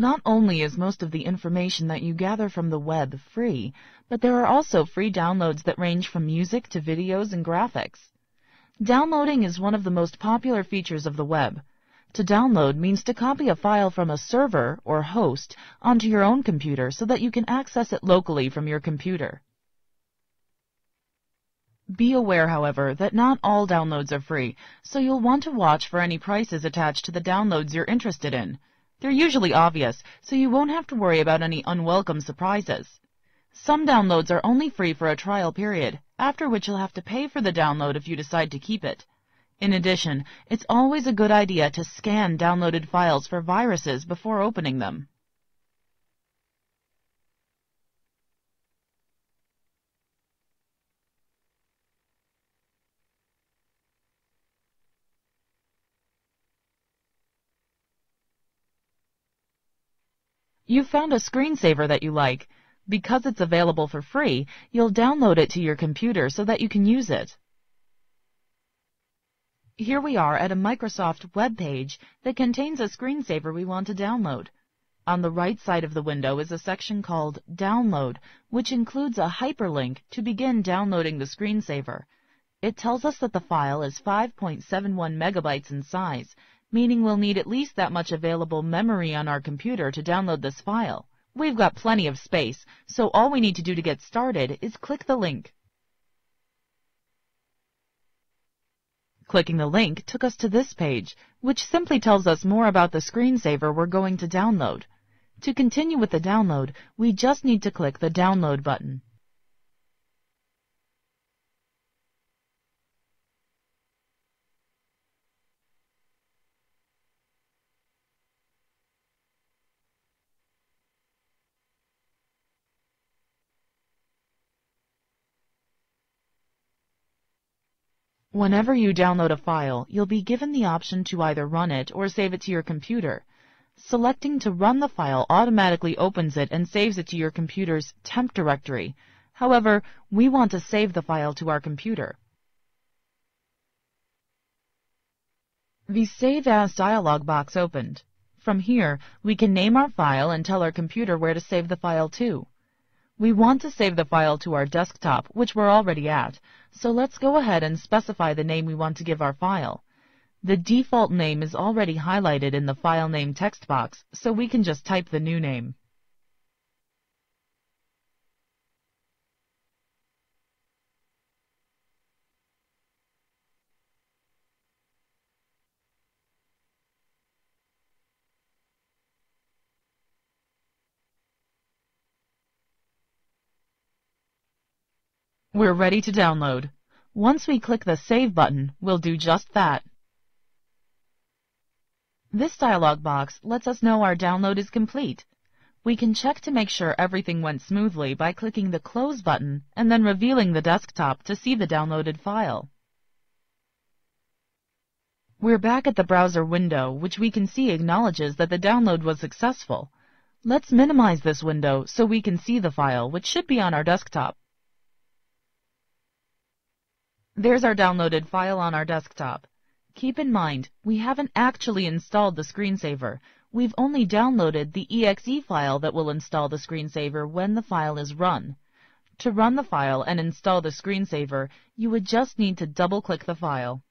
Not only is most of the information that you gather from the web free, but there are also free downloads that range from music to videos and graphics. Downloading is one of the most popular features of the web. To download means to copy a file from a server or host onto your own computer so that you can access it locally from your computer. Be aware, however, that not all downloads are free, so you'll want to watch for any prices attached to the downloads you're interested in. They're usually obvious, so you won't have to worry about any unwelcome surprises. Some downloads are only free for a trial period, after which you'll have to pay for the download if you decide to keep it. In addition, it's always a good idea to scan downloaded files for viruses before opening them. You've found a screensaver that you like. Because it's available for free, you'll download it to your computer so that you can use it. Here we are at a Microsoft web page that contains a screensaver we want to download. On the right side of the window is a section called Download, which includes a hyperlink to begin downloading the screensaver. It tells us that the file is 5.71 megabytes in size, meaning we'll need at least that much available memory on our computer to download this file. We've got plenty of space, so all we need to do to get started is click the link. Clicking the link took us to this page, which simply tells us more about the screensaver we're going to download. To continue with the download, we just need to click the Download button. Whenever you download a file, you'll be given the option to either run it or save it to your computer. Selecting to run the file automatically opens it and saves it to your computer's temp directory. However, we want to save the file to our computer. The Save As dialog box opened. From here, we can name our file and tell our computer where to save the file to. We want to save the file to our desktop, which we're already at, so let's go ahead and specify the name we want to give our file. The default name is already highlighted in the file name text box, so we can just type the new name. We're ready to download. Once we click the Save button, we'll do just that. This dialog box lets us know our download is complete. We can check to make sure everything went smoothly by clicking the Close button and then revealing the desktop to see the downloaded file. We're back at the browser window, which we can see acknowledges that the download was successful. Let's minimize this window so we can see the file, which should be on our desktop. There's our downloaded file on our desktop. Keep in mind, we haven't actually installed the screensaver. We've only downloaded the exe file that will install the screensaver when the file is run. To run the file and install the screensaver, you would just need to double-click the file.